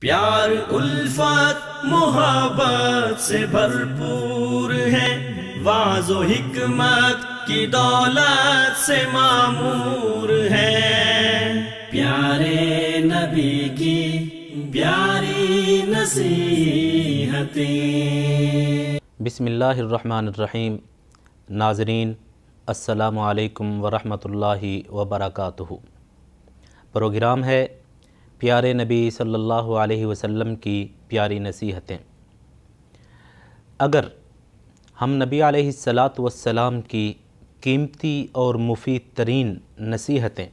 پیار الفت محبت سے بھرپور ہے۔ واض و حکمت کی دولت سے معمور ہے۔ پیارے نبی کی پیاری نصیحتیں۔ بسم اللہ الرحمن الرحیم۔ ناظرین، السلام علیکم ورحمۃ اللہ وبرکاتہ۔ پروگرام ہے پیارے نبی صلی اللہ علیہ وسلم کی پیاری نصیحتیں۔ اگر ہم نبی علیہ الصلاۃ والسلام کی قیمتی اور مفید ترین نصیحتیں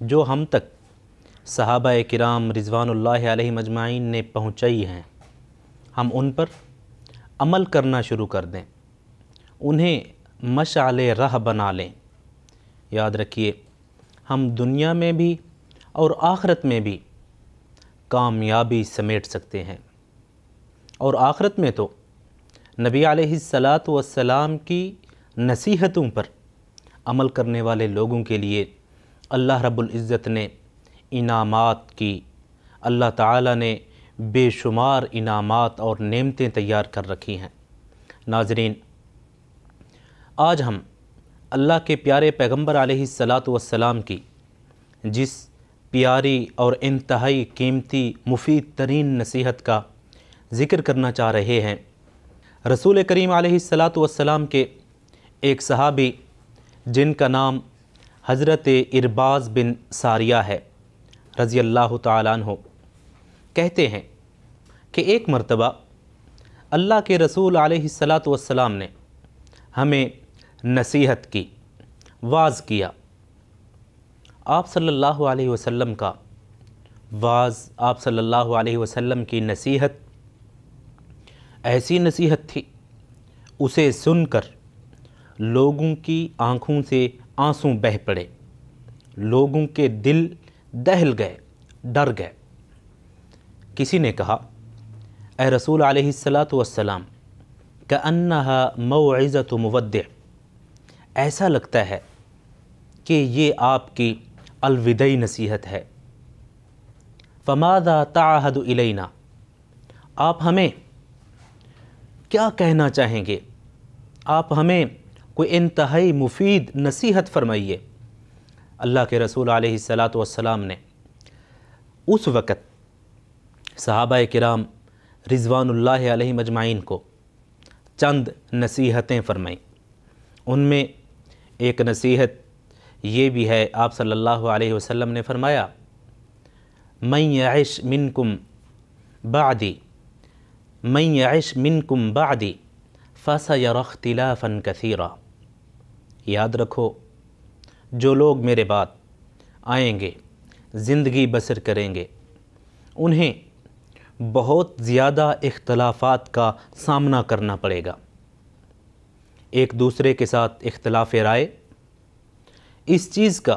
جو ہم تک صحابہ کرام رضوان اللہ علیہ مجمعین نے پہنچائی ہیں، ہم ان پر عمل کرنا شروع کر دیں۔ انہیں مشعل راہ بنا لیں۔ یاد رکھیے، ہم دنیا میں بھی اور آخرت میں بھی کامیابی سمیٹ سکتے ہیں۔ اور آخرت میں تو نبی علیہ الصلاۃ والسلام کی نصیحتوں پر عمل کرنے والے لوگوں کے لیے اللہ رب العزت نے انعامات کی۔ اللہ تعالیٰ نے بے شمار انعامات اور نعمتیں تیار کر رکھی ہیں۔ ناظرین، آج ہم اللہ کے پیارے پیغمبر علیہ الصلاۃ والسلام کی جس پیاری اور انتہائی قیمتی، مفید ترین نصیحت کا ذکر کرنا چاہ رہے ہیں۔ رسول کریم علیہ الصلاۃ والسلام کے ایک صحابی، جن کا نام حضرت ارباز بن ساریہ ہے، رضی اللہ تعالیٰ عنہ، کہتے ہیں کہ ایک مرتبہ اللہ کے رسول علیہ الصلاۃ والسلام نے ہمیں نصیحت کی، واز کیا۔ آپ صلی اللہ علیہ وسلم کا واز، آپ صلی اللہ علیہ وسلم کی نصیحت، ایسی نصیحت تھی، اسے سن کر لوگوں کی آنکھوں سے آنسوں بہہ پڑے، لوگوں کے دل دہل گئے، ڈر گئے۔ کسی نے کہا، اے رسول علیہ السلاۃ والسلام کہ انہا موعظت مودع، ایسا لگتا ہے کہ یہ آپ کی الودعی نصیحت ہے۔ فماذا تعہد الینا آپ ہمیں کیا کہنا چاہیں گے؟ آپ ہمیں کوئی انتہائی مفید نصیحت فرمائیے۔ اللہ کے رسول علیہ السلاۃ والسلام نے اس وقت صحابہ کرام رضوان اللہ علیہ مجمعین کو چند نصیحتیں فرمائیں۔ ان میں ایک نصیحت یہ بھی ہے، آپ صلی اللہ علیہ وسلم نے فرمایا میں یعش منکم بعدی میں یعش منکم بعدی فسیر اختلافا کثیرا. یاد رکھو، جو لوگ میرے بعد آئیں گے، زندگی بسر کریں گے، انہیں بہت زیادہ اختلافات کا سامنا کرنا پڑے گا۔ ایک دوسرے کے ساتھ اختلاف رائے اس چیز کا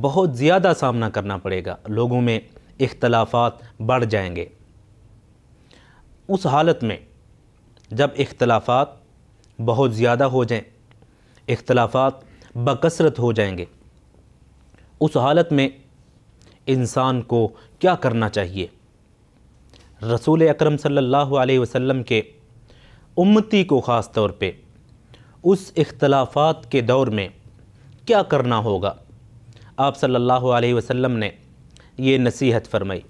بہت زیادہ سامنا کرنا پڑے گا۔ لوگوں میں اختلافات بڑھ جائیں گے۔ اس حالت میں جب اختلافات بہت زیادہ ہو جائیں، اختلافات بکثرت ہو جائیں گے، اس حالت میں انسان کو کیا کرنا چاہیے؟ رسول اکرم صلی اللہ علیہ وسلم کے امتی کو خاص طور پہ اس اختلافات کے دور میں کیا کرنا ہوگا؟ آپ صلی اللہ علیہ وسلم نے یہ نصیحت فرمائی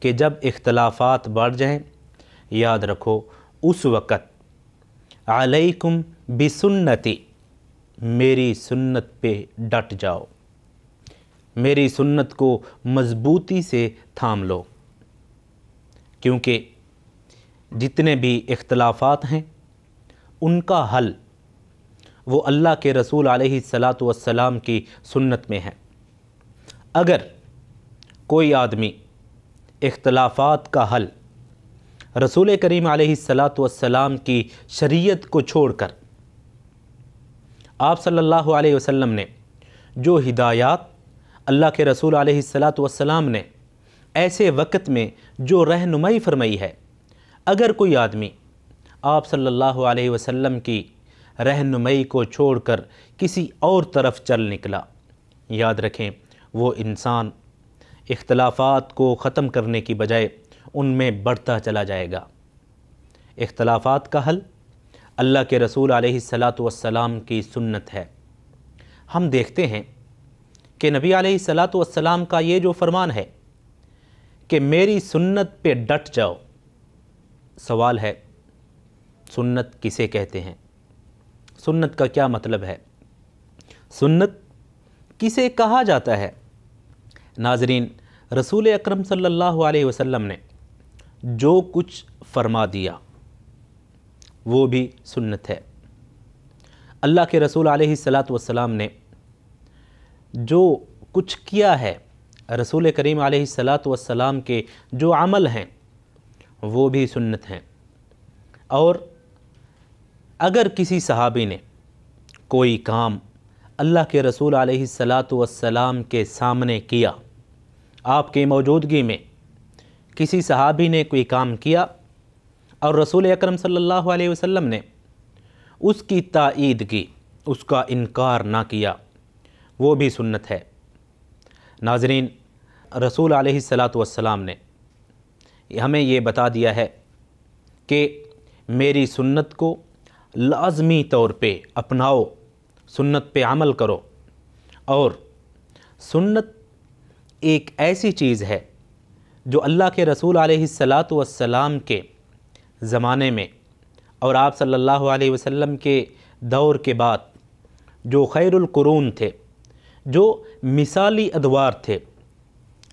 کہ جب اختلافات بڑھ جائیں، یاد رکھو اس وقت علیکم بسنتی، میری سنت پہ ڈٹ جاؤ، میری سنت کو مضبوطی سے تھام لو۔ کیونکہ جتنے بھی اختلافات ہیں، ان کا حل وہ اللہ کے رسول علیہ السلاۃ والسلام کی سنت میں ہے اگر کوئی آدمی اختلافات کا حل رسول کریم علیہ السلاۃ والسلام کی شریعت کو چھوڑ کر آپ صلی اللہ علیہ وسلم نے جو ہدایات اللہ کے رسول علیہ السلاۃ والسلام نے ایسے وقت میں جو رہنمائی فرمائی ہے، اگر کوئی آدمی آپ صلی اللہ علیہ وسلم کی رہنمائی کو چھوڑ کر کسی اور طرف چل نکلا۔ یاد رکھیں، وہ انسان اختلافات کو ختم کرنے کی بجائے ان میں بڑھتا چلا جائے گا۔ اختلافات کا حل اللہ کے رسول علیہ السلاۃ والسلام کی سنت ہے۔ ہم دیکھتے ہیں کہ نبی علیہ السلاۃ والسلام کا یہ جو فرمان ہے کہ میری سنت پہ ڈٹ جاؤ، سوال ہے، سنت کسے کہتے ہیں؟ سنت کا کیا مطلب ہے؟ سنت کسے کہا جاتا ہے؟ ناظرین، رسول اکرم صلی اللہ علیہ وسلم نے جو کچھ فرما دیا، وہ بھی سنت ہے۔ اللہ کے رسول علیہ السلاۃ والسلام نے جو کچھ کیا ہے، رسول کریم علیہ السلاۃ والسلام کے جو عمل ہیں، وہ بھی سنت ہیں۔ اور اگر کسی صحابی نے کوئی کام اللہ کے رسول علیہ السلاۃ والسلام کے سامنے کیا، آپ کی موجودگی میں کسی صحابی نے کوئی کام کیا اور رسول اکرم صلی اللہ علیہ وسلم نے اس کی تائید کی اس کا انکار نہ کیا، وہ بھی سنت ہے۔ ناظرین، رسول علیہ السلاۃ والسلام نے ہمیں یہ بتا دیا ہے کہ میری سنت کو لازمی طور پہ اپناؤ، سنت پہ عمل کرو۔ اور سنت ایک ایسی چیز ہے جو اللہ کے رسول علیہ السلاۃ والسلام کے زمانے میں اور آپ صلی اللہ علیہ وسلم کے دور کے بعد جو خیر القرون تھے، جو مثالی ادوار تھے،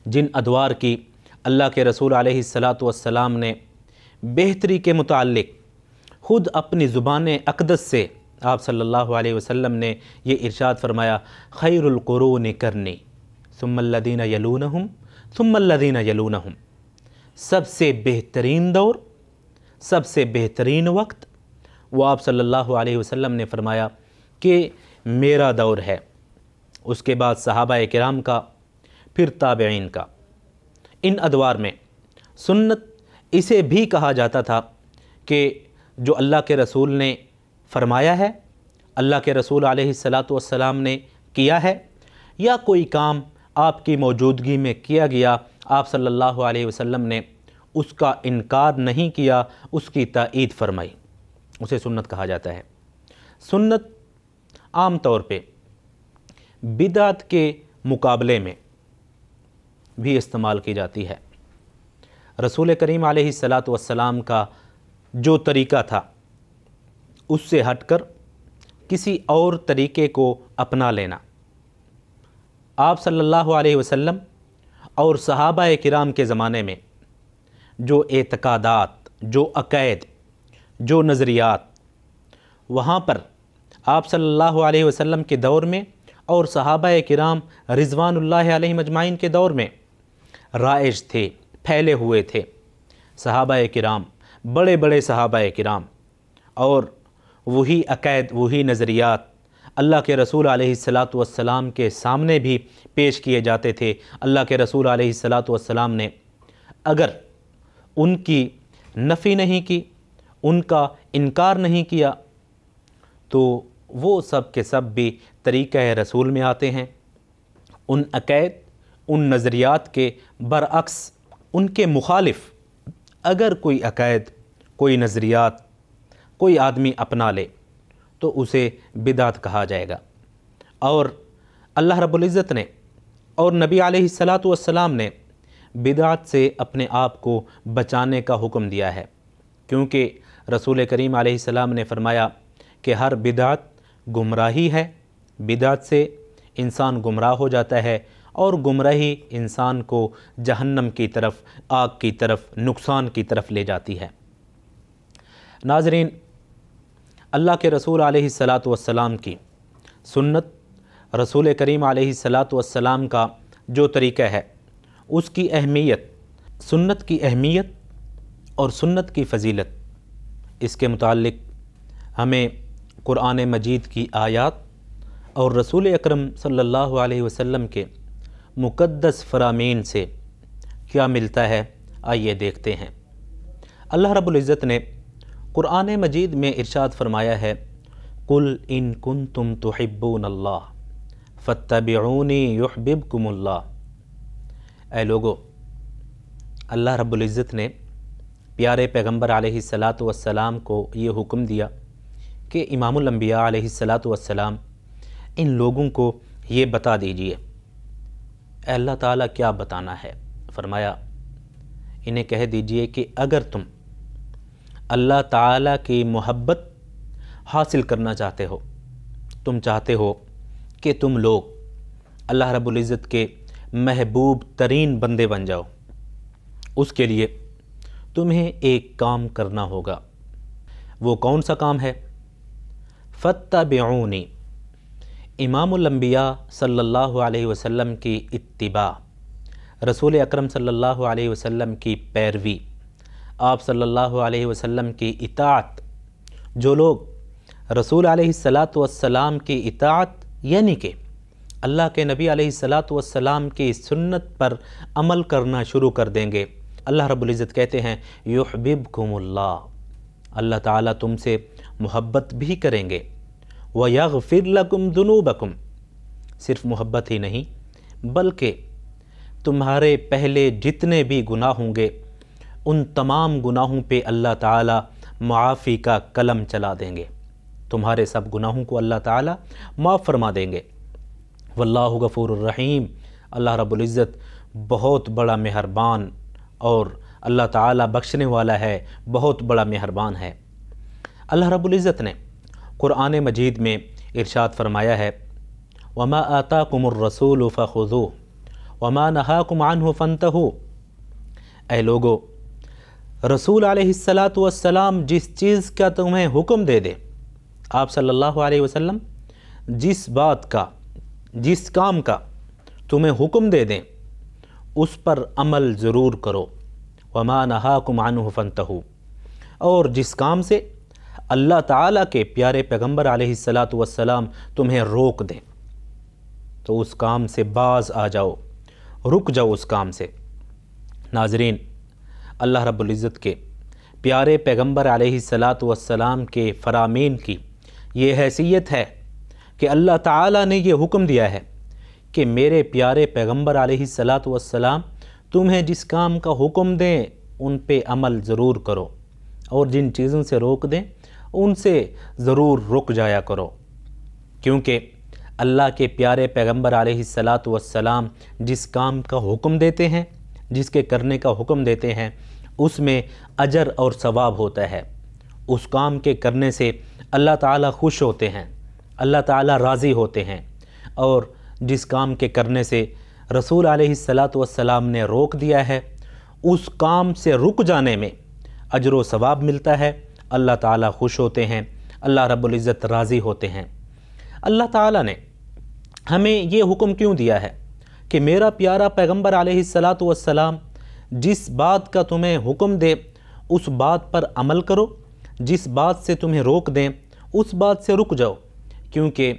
جن ادوار کی اللہ کے رسول علیہ السلاۃ والسلام نے بہتری کے متعلق خود اپنی زبان اقدس سے آپ صلی اللہ علیہ وسلم نے یہ ارشاد فرمایا، خیر القرون کرنی، ثم الذین یلونہم، ثم الذین یلونہم۔ سب سے بہترین دور، سب سے بہترین وقت، وہ آپ صلی اللہ علیہ وسلم نے فرمایا کہ میرا دور ہے۔ اس کے بعد صحابہ کرام کا، پھر تابعین کا۔ ان ادوار میں سنت اسے بھی کہا جاتا تھا کہ جو اللہ کے رسول نے فرمایا ہے، اللہ کے رسول علیہ السلاۃ والسلام نے کیا ہے۔ یا کوئی کام آپ کی موجودگی میں کیا گیا، آپ صلی اللہ علیہ وسلم نے اس کا انکار نہیں کیا، اس کی تائید فرمائی۔ اسے سنت کہا جاتا ہے۔ سنت عام طور پہ بدعت کے مقابلے میں بھی استعمال کی جاتی ہے۔ رسول کریم علیہ السلاۃ والسلام کا جو طریقہ تھا، اس سے ہٹ کر کسی اور طریقے کو اپنا لینا۔ آپ صلی اللہ علیہ وسلم اور صحابہ کرام کے زمانے میں جو اعتقادات، جو عقائد، جو نظریات، وہاں پر آپ صلی اللہ علیہ وسلم کے دور میں اور صحابہ کرام رضوان اللہ علیہ مجمعین کے دور میں رائج تھے، پھیلے ہوئے تھے۔ صحابہ کرام بڑے بڑے صحابہ کرام اور وہی عقائد، وہی نظریات اللہ کے رسول علیہ السلاۃ والسلام کے سامنے بھی پیش کیے جاتے تھے۔ اللہ کے رسول علیہ السلاۃ والسلام نے اگر ان کی نفی نہیں کی، ان کا انکار نہیں کیا، تو وہ سب کے سب بھی طریقہ رسول میں آتے ہیں۔ ان عقائد، ان نظریات کے برعکس ان کے مخالف اگر کوئی عقائد کوئی نظریات، کوئی آدمی اپنا لے، تو اسے بدعت کہا جائے گا۔ اور اللہ رب العزت نے اور نبی علیہ السلاۃ والسلام نے بدعت سے اپنے آپ کو بچانے کا حکم دیا ہے۔ کیونکہ رسول کریم علیہ السلام نے فرمایا کہ ہر بدعت گمراہی ہے۔ بدعت سے انسان گمراہ ہو جاتا ہے اور گمراہی انسان کو جہنم کی طرف، آگ کی طرف، نقصان کی طرف لے جاتی ہے۔ ناظرین، اللہ کے رسول علیہ السلاۃ والسلام کی سنت رسول کریم علیہ السلاۃ والسلام کا جو طریقہ ہے، اس کی اہمیت، سنت کی اہمیت اور سنت کی فضیلت۔ اس کے متعلق ہمیں قرآن مجید کی آیات اور رسول اکرم صلی اللہ علیہ وسلم کے مقدس فرامین سے کیا ملتا ہے، آئیے دیکھتے ہیں۔ اللہ رب العزت نے قرآن مجید میں ارشاد فرمایا ہے کل ان کن تم تو اللہ فتبعونی یحببکم اللہ۔ اے لوگو، اللہ رب العزت نے پیارے پیغمبر علیہ السلاۃ والسلام کو یہ حکم دیا کہ امام الانبیاء علیہ السلاۃ والسلام، ان لوگوں کو یہ بتا دیجیے، اے اللہ تعالیٰ کیا بتانا ہے؟ فرمایا، انہیں کہہ دیجیے کہ اگر تم اللہ تعالیٰ کی محبت حاصل کرنا چاہتے ہو۔ تم چاہتے ہو کہ تم لوگ اللہ رب العزت کے محبوب ترین بندے بن جاؤ۔ اس کے لیے تمہیں ایک کام کرنا ہوگا۔ وہ کون سا کام ہے؟ فتبعونی امام الانبیاء صلی اللہ علیہ وسلم کی اتباع۔ رسول اکرم صلی اللہ علیہ وسلم کی پیروی۔ آپ صلی اللہ علیہ وسلم کی اطاعت، جو لوگ رسول علیہ السلاۃ والسلام کی اطاعت یعنی کہ اللہ کے نبی علیہ السلاۃ والسلام کی سنت پر عمل کرنا شروع کر دیں گے۔ اللہ رب العزت کہتے ہیں، یحببکم اللہ۔ اللہ تعالیٰ تم سے محبت بھی کریں گے۔ وَيَغْفِرْ لَكُمْ ذُنُوبَكُمْ صرف محبت ہی نہیں، بلکہ تمہارے پہلے جتنے بھی گناہ ہوں گے ان تمام گناہوں پہ اللہ تعالیٰ معافی کا قلم چلا دیں گے۔ تمہارے سب گناہوں کو اللہ تعالیٰ معاف فرما دیں گے۔ واللہ غفور الرحیم۔ اللہ رب العزت بہت بڑا مہربان اور اللہ تعالیٰ بخشنے والا ہے، بہت بڑا مہربان ہے۔ اللہ رب العزت نے قرآن مجید میں ارشاد فرمایا ہے، وما آتاکم الرسول فخذوه وما نہاکم عنہ فانتہو اے لوگو رسول علیہ السلاۃ والسلام جس چیز کا تمہیں حکم دے دے، آپ صلی اللہ علیہ وسلم، جس بات کا، جس کام کا تمہیں حکم دے دیں، اس پر عمل ضرور کرو۔ وما نہاکم عنہ فانتہو اور جس کام سے اللہ تعالیٰ کے پیارے پیغمبر علیہ السلاۃ والسلام تمہیں روک دیں، تو اس کام سے باز آ جاؤ، رک جاؤ اس کام سے۔ ناظرین اللہ رب العزت کے پیارے پیغمبر علیہ السلاۃ والسلام کے فرامین کی یہ حیثیت ہے کہ اللہ تعالیٰ نے یہ حکم دیا ہے کہ میرے پیارے پیغمبر علیہ السلاۃ والسلام، تمہیں جس کام کا حکم دیں، ان پہ عمل ضرور کرو اور جن چیزوں سے روک دیں، ان سے ضرور رک جایا کرو۔ کیونکہ اللہ کے پیارے پیغمبر علیہ السلاۃ والسلام جس کام کا حکم دیتے ہیں جس کے کرنے کا حکم دیتے ہیں، اس میں اجر اور ثواب ہوتا ہے۔ اس کام کے کرنے سے اللہ تعالیٰ خوش ہوتے ہیں، اللہ تعالیٰ راضی ہوتے ہیں۔ اور جس کام کے کرنے سے رسول علیہ السلاۃ والسلام نے روک دیا ہے، اس کام سے رک جانے میں اجر و ثواب ملتا ہے۔ اللہ تعالیٰ خوش ہوتے ہیں، اللہ رب العزت راضی ہوتے ہیں۔ اللہ تعالیٰ نے ہمیں یہ حکم کیوں دیا ہے؟ کہ میرا پیارا پیغمبر علیہ السلاۃ والسلام جس بات کا تمہیں حکم دے، اس بات پر عمل کرو۔ جس بات سے تمہیں روک دیں، اس بات سے رک جاؤ۔ کیونکہ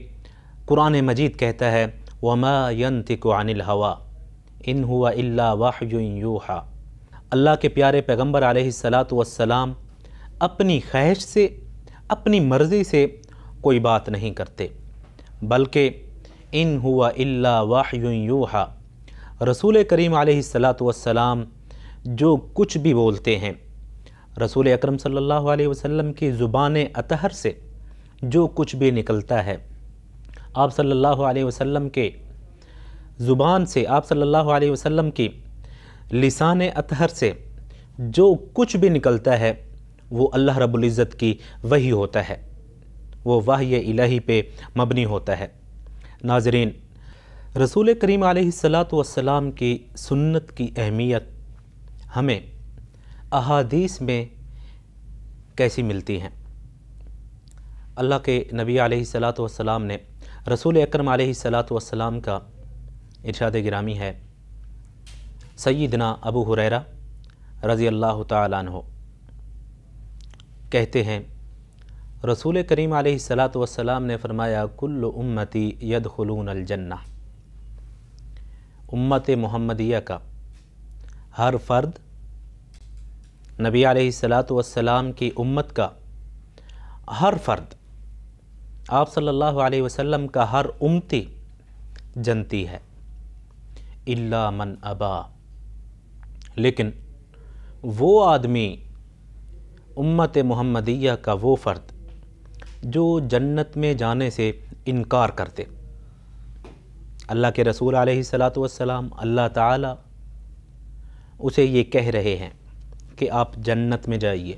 قرآن مجید کہتا ہے، وما ينطق عن الهوى ان هو الا وحی یوحا اللہ کے پیارے پیغمبر علیہ السلاۃ والسلام اپنی خواہش سے، اپنی مرضی سے کوئی بات نہیں کرتے، بلکہ ان ہوا اللہ واحی یوحا۔ رسول کریم علیہ السلاۃ والسلام جو کچھ بھی بولتے ہیں، رسول اکرم صلی اللہ علیہ وسلم کی زبان اطہر سے جو کچھ بھی نکلتا ہے، آپ صلی اللہ علیہ وسلم کے زبان سے، آپ صلی اللہ علیہ وسلم کی لسان اطہر سے جو کچھ بھی نکلتا ہے، وہ اللہ رب العزت کی وہی ہوتا ہے۔ وہ وحی الہی پہ مبنی ہوتا ہے۔ ناظرین، رسول کریم علیہ السلاۃ والسلام کی سنت کی اہمیت ہمیں احادیث میں کیسی ملتی ہیں؟ اللہ کے نبی علیہ السلاۃ والسلام نے رسول اکرم علیہ السلاۃ والسلام کا ارشاد گرامی ہے، سیدنا ابو حریرہ رضی اللہ تعالیٰ عنہ۔ کہتے ہیں رسول کریم علیہ السلاۃ والسلام نے فرمایا، کل امتی ید خلون الجنہ. امت محمدیہ کا ہر فرد نبی علیہ السلاۃ والسلام کی امت کا ہر فرد، آپ صلی اللہ علیہ وسلم کا ہر امتی جنتی ہے اللہ من ابا۔ لیکن وہ آدمی امت محمدیہ کا وہ فرد جو جنت میں جانے سے انکار کرتے۔ اللہ کے رسول علیہ السلاۃ والسلام اللہ تعالیٰ اسے یہ کہہ رہے ہیں کہ آپ جنت میں جائیے،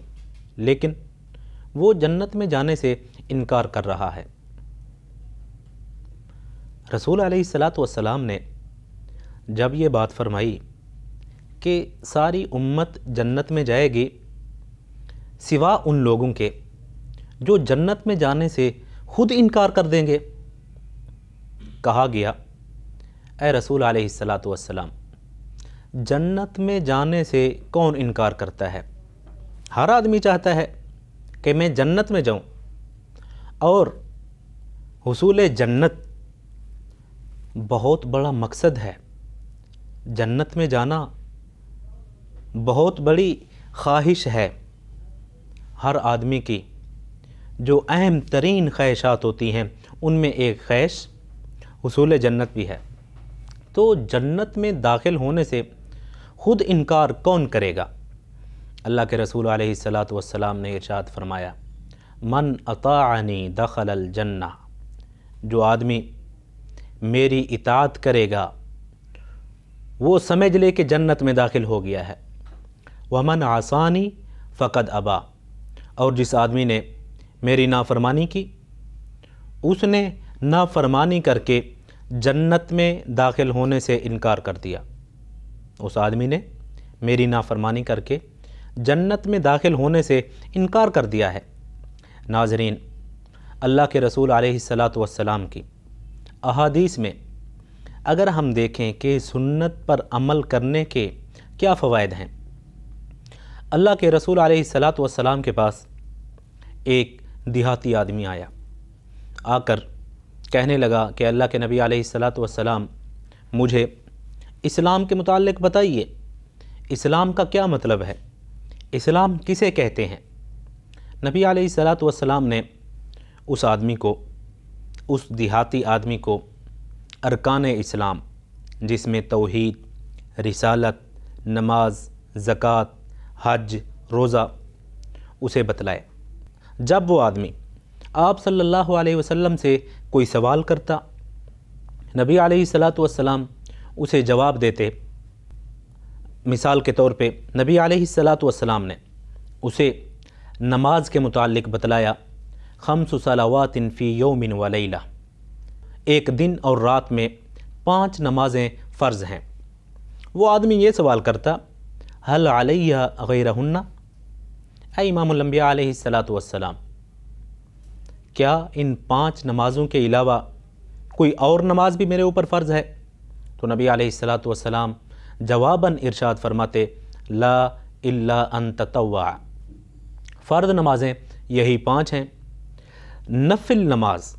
لیکن وہ جنت میں جانے سے انکار کر رہا ہے۔ رسول علیہ السلاۃ والسلام نے جب یہ بات فرمائی کہ ساری امت جنت میں جائے گی، سوا ان لوگوں کے جو جنت میں جانے سے خود انکار کر دیں گے۔ کہا گیا، اے رسول علیہ السلاۃ والسلام، جنت میں جانے سے کون انکار کرتا ہے؟ ہر آدمی چاہتا ہے کہ میں جنت میں جاؤں اور حصول جنت بہت بڑا مقصد ہے۔ جنت میں جانا بہت بڑی خواہش ہے ہر آدمی کی۔ جو اہم ترین خواہشات ہوتی ہیں، ان میں ایک خواہش حصول جنت بھی ہے۔ تو جنت میں داخل ہونے سے خود انکار کون کرے گا؟ اللہ کے رسول علیہ السلاۃ والسلام نے ارشاد فرمایا، من اطاعنی دخل الجنہ جو آدمی میری اطاعت کرے گا، وہ سمجھ لے کہ جنت میں داخل ہو گیا ہے۔ ومن آسانی فقد ابا اور جس آدمی نے میری نافرمانی کی؟ اس نے نافرمانی کر کے جنت میں داخل ہونے سے انکار کر دیا۔ اس آدمی نے میری نافرمانی کر کے جنت میں داخل ہونے سے انکار کر دیا ہے۔ ناظرین، اللہ کے رسول علیہ السلاۃ والسلام کی احادیث میں اگر ہم دیکھیں کہ سنت پر عمل کرنے کے کیا فوائد ہیں، اللہ کے رسول علیہ السلاۃ والسلام کے پاس ایک دیہاتی آدمی آیا۔ آ کر کہنے لگا کہ اللہ کے نبی علیہ السلاۃ والسلام، مجھے اسلام کے متعلق بتائیے۔ اسلام کا کیا مطلب ہے؟ اسلام کسے کہتے ہیں؟ نبی علیہ السلاۃ والسلام نے اس آدمی کو، اس دیہاتی آدمی کو ارکان اسلام، جس میں توحید، رسالت، نماز، زکوٰۃ، حج، روزہ، اسے بتلائے۔ جب وہ آدمی آپ صلی اللہ علیہ وسلم سے کوئی سوال کرتا، نبی علیہ السلاۃ والسلام اسے جواب دیتے۔ مثال کے طور پہ، نبی علیہ السلاۃ والسلام نے اسے نماز کے متعلق بتلایا، خمس صلوات فی یوم و لیلہ۔ ایک دن اور رات میں پانچ نمازیں فرض ہیں۔ وہ آدمی یہ سوال کرتا حل علیہ غیر اے امام الانبیاء علیہ السلاۃ والسلام، کیا ان پانچ نمازوں کے علاوہ کوئی اور نماز بھی میرے اوپر فرض ہے؟ تو نبی علیہ السلاۃ والسلام جواباً ارشاد فرماتے، لا الا ان تطوع۔ فرد نمازیں یہی پانچ ہیں۔ نفل نماز،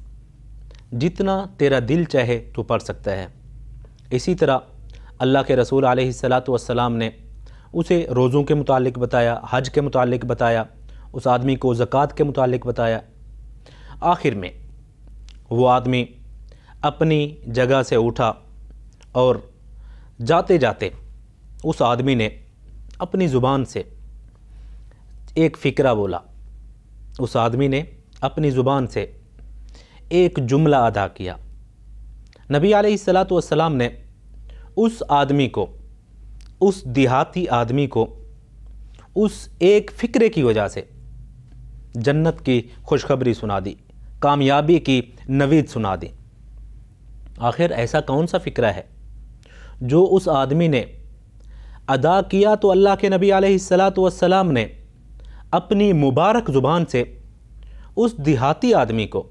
جتنا تیرا دل چاہے تو پڑھ سکتا ہے۔ اسی طرح اللہ کے رسول علیہ السلاۃ والسلام نے اسے روزوں کے متعلق بتایا، حج کے متعلق بتایا، اس آدمی کو زکوٰۃ کے متعلق بتایا۔ آخر میں وہ آدمی اپنی جگہ سے اٹھا اور جاتے جاتے اس آدمی نے اپنی زبان سے ایک فکرہ بولا۔ اس آدمی نے اپنی زبان سے ایک جملہ ادا کیا۔ نبی علیہ السلاۃ والسلام نے اس آدمی کو اس دیہاتی آدمی کو اس ایک فکرے کی وجہ سے جنت کی خوشخبری سنا دی، کامیابی کی نوید سنا دی۔ آخر ایسا کون سا فکرہ ہے جو اس آدمی نے ادا کیا تو اللہ کے نبی علیہ السلاۃ والسلام نے اپنی مبارک زبان سے اس دیہاتی آدمی کو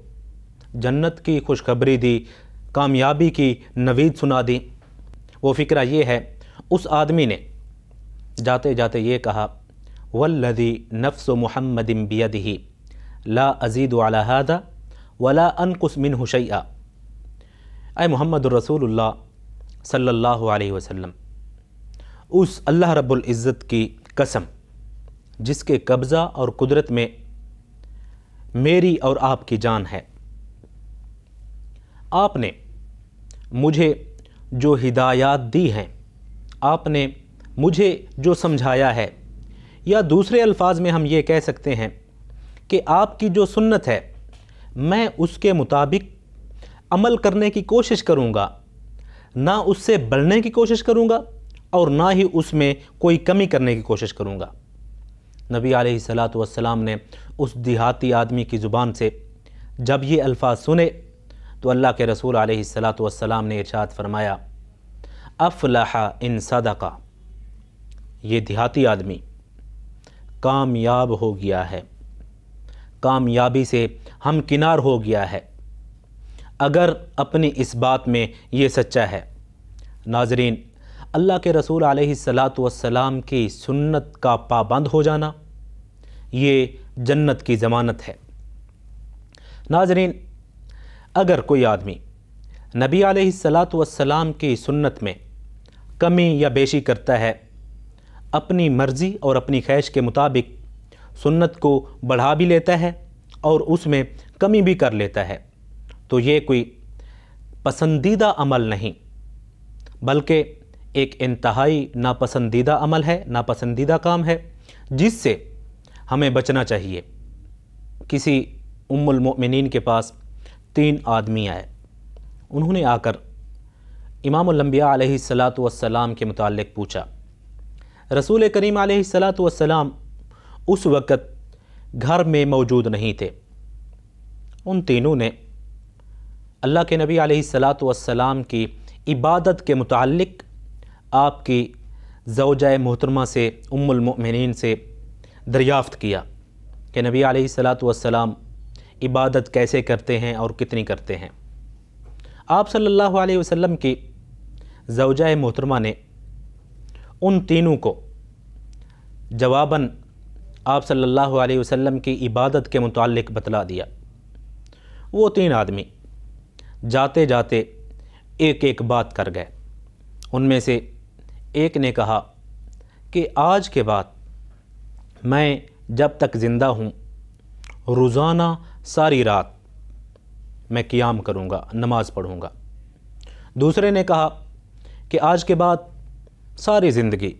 جنت کی خوشخبری دی، کامیابی کی نوید سنا دی۔ وہ فکرہ یہ ہے اس آدمی نے جاتے جاتے یہ کہا، والذی نفس محمد بیدہ لا ازید علی هذا ولا انقص منہ شیئا. اے محمد الرسول اللہ صلی اللہ علیہ وسلم، اس اللہ رب العزت کی قسم، جس کے قبضہ اور قدرت میں میری اور آپ کی جان ہے۔ آپ نے مجھے جو ہدایات دی ہیں آپ نے مجھے جو سمجھایا ہے، یا دوسرے الفاظ میں ہم یہ کہہ سکتے ہیں کہ آپ کی جو سنت ہے، میں اس کے مطابق عمل کرنے کی کوشش کروں گا۔ نہ اس سے بڑھنے کی کوشش کروں گا اور نہ ہی اس میں کوئی کمی کرنے کی کوشش کروں گا۔ نبی علیہ الصلاۃ والسلام نے اس دیہاتی آدمی کی زبان سے جب یہ الفاظ سنے تو اللہ کے رسول علیہ الصلاۃ والسلام نے ارشاد فرمایا افلح ان صدقہ۔ یہ دیہاتی آدمی کامیاب ہو گیا ہے۔ کامیابی سے ہم کنار ہو گیا ہے۔ اگر اپنی اس بات میں یہ سچا ہے، ناظرین، اللہ کے رسول علیہ الصلاۃ والسلام کی سنت کا پابند ہو جانا یہ جنت کی ضمانت ہے۔ ناظرین، اگر کوئی آدمی نبی علیہ الصلاۃ والسلام کی سنت میں کمی یا بیشی کرتا ہے۔ اپنی مرضی اور اپنی خواہش کے مطابق سنت کو بڑھا بھی لیتا ہے اور اس میں کمی بھی کر لیتا ہے۔ تو یہ کوئی پسندیدہ عمل نہیں، بلکہ ایک انتہائی ناپسندیدہ عمل ہے، ناپسندیدہ کام ہے، جس سے ہمیں بچنا چاہیے۔ کسی ام المؤمنین کے پاس تین آدمی آئے، انہوں نے آ کر امام الانبیاء علیہ الصلاۃ والسلام کے متعلق پوچھا۔ رسول کریم علیہ الصلاۃ والسلام اس وقت گھر میں موجود نہیں تھے۔ ان تینوں نے اللہ کے نبی علیہ الصلاۃ والسلام کی عبادت کے متعلق آپ کی زوجہ محترمہ سے، ام المؤمنین سے دریافت کیا کہ نبی علیہ الصلاۃ والسلام عبادت کیسے کرتے ہیں اور کتنی کرتے ہیں۔ آپ صلی اللہ علیہ وسلم کی زوجہ محترمہ نے ان تینوں کو جواباً آپ صلی اللہ علیہ وسلم کی عبادت کے متعلق بتلا دیا۔ وہ تین آدمی جاتے جاتے ایک ایک بات کر گئے۔ ان میں سے ایک نے کہا کہ آج کے بعد میں جب تک زندہ ہوں، روزانہ ساری رات میں قیام کروں گا، نماز پڑھوں گا۔ دوسرے نے کہا کہ آج کے بعد ساری زندگی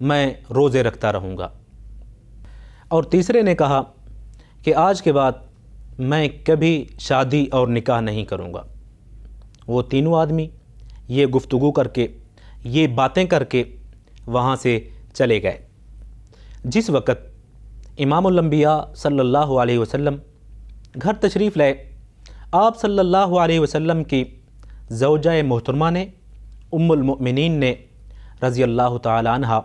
میں روزے رکھتا رہوں گا۔ اور تیسرے نے کہا کہ آج کے بعد میں کبھی شادی اور نکاح نہیں کروں گا۔ وہ تینوں آدمی یہ گفتگو کر کے، یہ باتیں کر کے وہاں سے چلے گئے۔ جس وقت امام الانبیاء صلی اللہ علیہ وسلم گھر تشریف لائے، آپ صلی اللہ علیہ وسلم کی زوجہ محترمہ نے ام المؤمنین نے رضی اللہ تعالیٰ عنہ،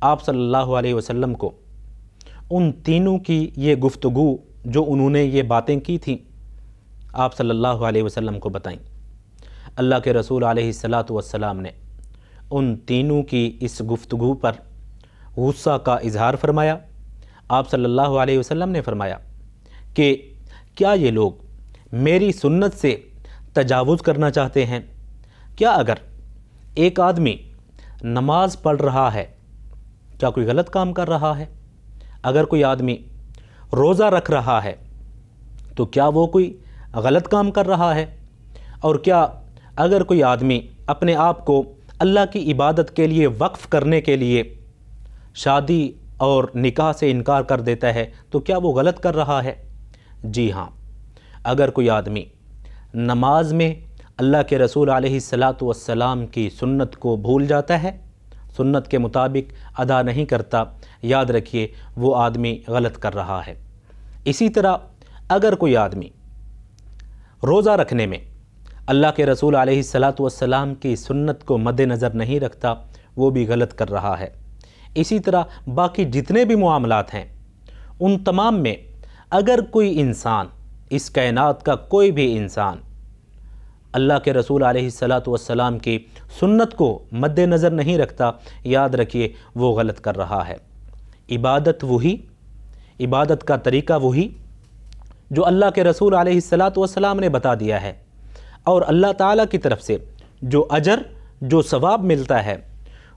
آپ صلی اللہ علیہ وسلم کو ان تینوں کی یہ گفتگو جو انہوں نے یہ باتیں کی تھیں، آپ صلی اللہ علیہ وسلم کو بتائیں۔ اللہ کے رسول علیہ الصلاۃ والسلام نے ان تینوں کی اس گفتگو پر غصہ کا اظہار فرمایا۔ آپ صلی اللہ علیہ وسلم نے فرمایا کہ کیا یہ لوگ میری سنت سے تجاوز کرنا چاہتے ہیں؟ کیا اگر ایک آدمی نماز پڑھ رہا ہے، کیا کوئی غلط کام کر رہا ہے؟ اگر کوئی آدمی روزہ رکھ رہا ہے، تو کیا وہ کوئی غلط کام کر رہا ہے؟ اور کیا اگر کوئی آدمی اپنے آپ کو اللہ کی عبادت کے لیے وقف کرنے کے لیے شادی اور نکاح سے انکار کر دیتا ہے، تو کیا وہ غلط کر رہا ہے؟ جی ہاں اگر کوئی آدمی نماز میں اللہ کے رسول علیہ الصلاۃ والسلام کی سنت کو بھول جاتا ہے۔ سنت کے مطابق ادا نہیں کرتا۔ یاد رکھیے، وہ آدمی غلط کر رہا ہے۔ اسی طرح اگر کوئی آدمی روزہ رکھنے میں اللہ کے رسول علیہ الصلاۃ والسلام کی سنت کو مد نظر نہیں رکھتا، وہ بھی غلط کر رہا ہے۔ اسی طرح باقی جتنے بھی معاملات ہیں، ان تمام میں اگر کوئی انسان، اس کائنات کا کوئی بھی انسان اللہ کے رسول علیہ الصلاۃ والسلام کی سنت کو مد نظر نہیں رکھتا، یاد رکھیے، وہ غلط کر رہا ہے۔ عبادت وہی، عبادت کا طریقہ وہی جو اللہ کے رسول علیہ الصلاۃ والسلام نے بتا دیا ہے۔ اور اللہ تعالیٰ کی طرف سے جو اجر، جو ثواب ملتا ہے،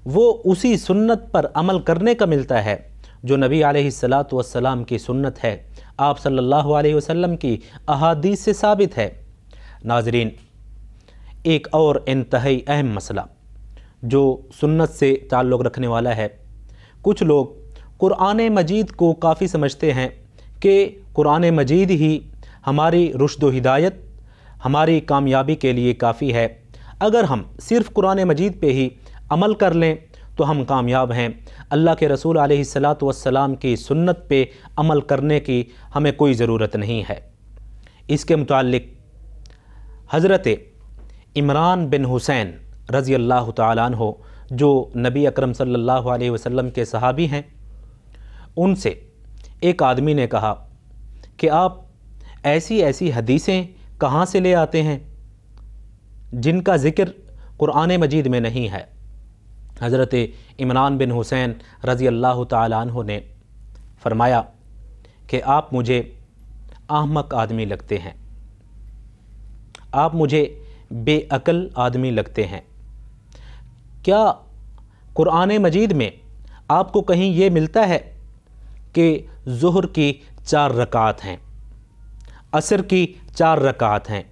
وہ اسی سنت پر عمل کرنے کا ملتا ہے جو نبی علیہ الصلاۃ والسلام کی سنت ہے۔ آپ صلی اللہ علیہ وسلم کی احادیث سے ثابت ہے۔ ناظرین ایک اور انتہائی اہم مسئلہ جو سنت سے تعلق رکھنے والا ہے۔ کچھ لوگ قرآن مجید کو کافی سمجھتے ہیں کہ قرآن مجید ہی ہماری رشد و ہدایت، ہماری کامیابی کے لیے کافی ہے۔ اگر ہم صرف قرآن مجید پہ ہی عمل کر لیں تو ہم کامیاب ہیں۔ اللہ کے رسول علیہ السلاۃ والسلام کی سنت پہ عمل کرنے کی ہمیں کوئی ضرورت نہیں ہے۔ اس کے متعلق حضرت عمران بن حسین رضی اللہ تعالیٰ عنہ، جو نبی اکرم صلی اللہ علیہ وسلم کے صحابی ہیں، ان سے ایک آدمی نے کہا کہ آپ ایسی ایسی حدیثیں کہاں سے لے آتے ہیں جن کا ذکر قرآن مجید میں نہیں ہے؟ حضرت عمران بن حسین رضی اللہ تعالیٰ عنہ نے فرمایا کہ آپ مجھے احمق آدمی لگتے ہیں۔ آپ مجھے بے عقل آدمی لگتے ہیں۔ کیا قرآن مجید میں آپ کو کہیں یہ ملتا ہے کہ ظہر کی چار رکعات ہیں، عصر کی چار رکعات ہیں،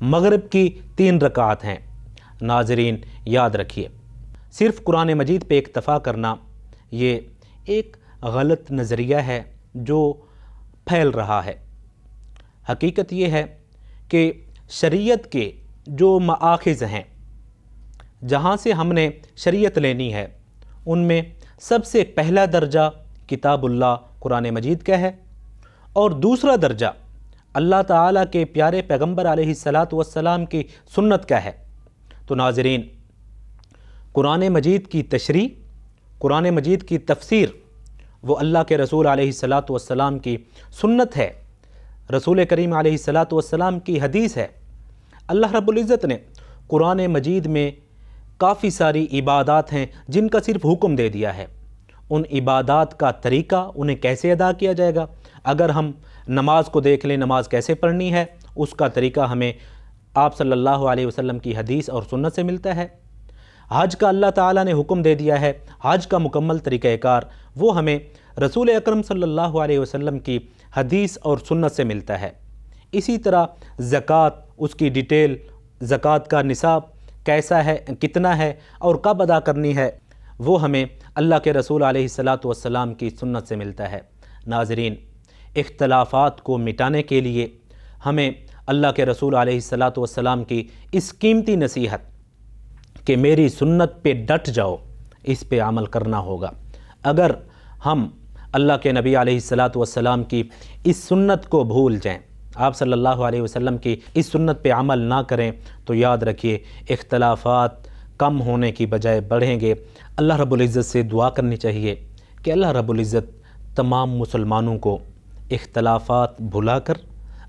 مغرب کی تین رکعات ہیں؟ ناظرین، یاد رکھیے، صرف قرآن مجید پہ اکتفا کرنا یہ ایک غلط نظریہ ہے جو پھیل رہا ہے۔ حقیقت یہ ہے کہ شریعت کے جو مآخذ ہیں، جہاں سے ہم نے شریعت لینی ہے، ان میں سب سے پہلا درجہ کتاب اللہ قرآن مجید کا ہے اور دوسرا درجہ اللہ تعالیٰ کے پیارے پیغمبر علیہ السلاۃ والسلام کی سنت کا ہے۔ تو ناظرین، قرآن مجید کی تشریح، قرآن مجید کی تفسیر وہ اللہ کے رسول علیہ السلاۃ والسلام کی سنت ہے۔ رسول کریم علیہ السلاۃ والسلام کی حدیث ہے۔ اللہ رب العزت نے قرآن مجید میں کافی ساری عبادات ہیں جن کا صرف حکم دے دیا ہے۔ ان عبادات کا طریقہ انہیں کیسے ادا کیا جائے گا؟ اگر ہم نماز کو دیکھ لیں، نماز کیسے پڑھنی ہے؟ اس کا طریقہ ہمیں آپ صلی اللہ علیہ وسلم کی حدیث اور سنت سے ملتا ہے۔ حج کا اللہ تعالیٰ نے حکم دے دیا ہے۔ حج کا مکمل طریقہ کار وہ ہمیں رسول اکرم صلی اللہ علیہ وسلم کی حدیث اور سنت سے ملتا ہے۔ اسی طرح زکوٰۃ اس کی ڈیٹیل، زکوٰۃ کا نصاب کیسا ہے، کتنا ہے اور کب ادا کرنی ہے، وہ ہمیں اللہ کے رسول علیہ السلاۃ والسلام کی سنت سے ملتا ہے۔ ناظرین، اختلافات کو مٹانے کے لیے ہمیں اللہ کے رسول علیہ السلاۃ والسلام کی اس قیمتی نصیحت کہ میری سنت پہ ڈٹ جاؤ، اس پہ عمل کرنا ہوگا۔ اگر ہم اللہ کے نبی علیہ السلاۃ والسلام کی اس سنت کو بھول جائیں آپ صلی اللہ علیہ وسلم کی اس سنت پہ عمل نہ کریں تو یاد رکھیے، اختلافات کم ہونے کی بجائے بڑھیں گے۔ اللہ رب العزت سے دعا کرنی چاہیے کہ اللہ رب العزت تمام مسلمانوں کو اختلافات بھلا کر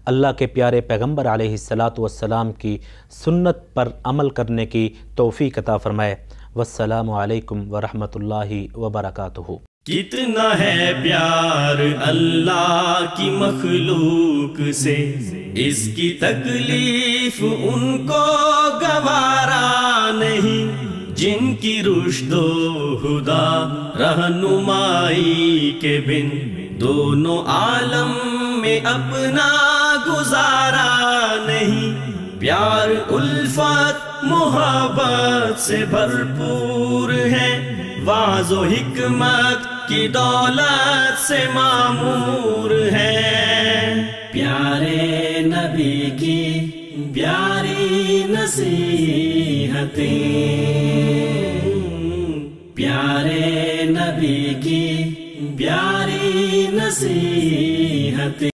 اللہ کے پیارے پیغمبر علیہ السلاۃ والسلام کی سنت پر عمل کرنے کی توفیق عطا فرمائے۔ والسلام علیکم ورحمۃ اللہ وبرکاتہ۔ کتنا ہے پیار اللہ کی مخلوق سے۔ اس کی تکلیف ان کو گوارا نہیں۔ جن کی رشد و ہدا رہنمائی کے بن۔ دونوں عالم میں اپنا گزارا نہیں۔ پیار الفت محبت سے بھرپور ہے۔ واض و حکمت کی دولت سے معمور ہے۔ پیارے نبی کی پیاری نصیحتیں۔ پیارے نبی کی پیاری نصیحتیں۔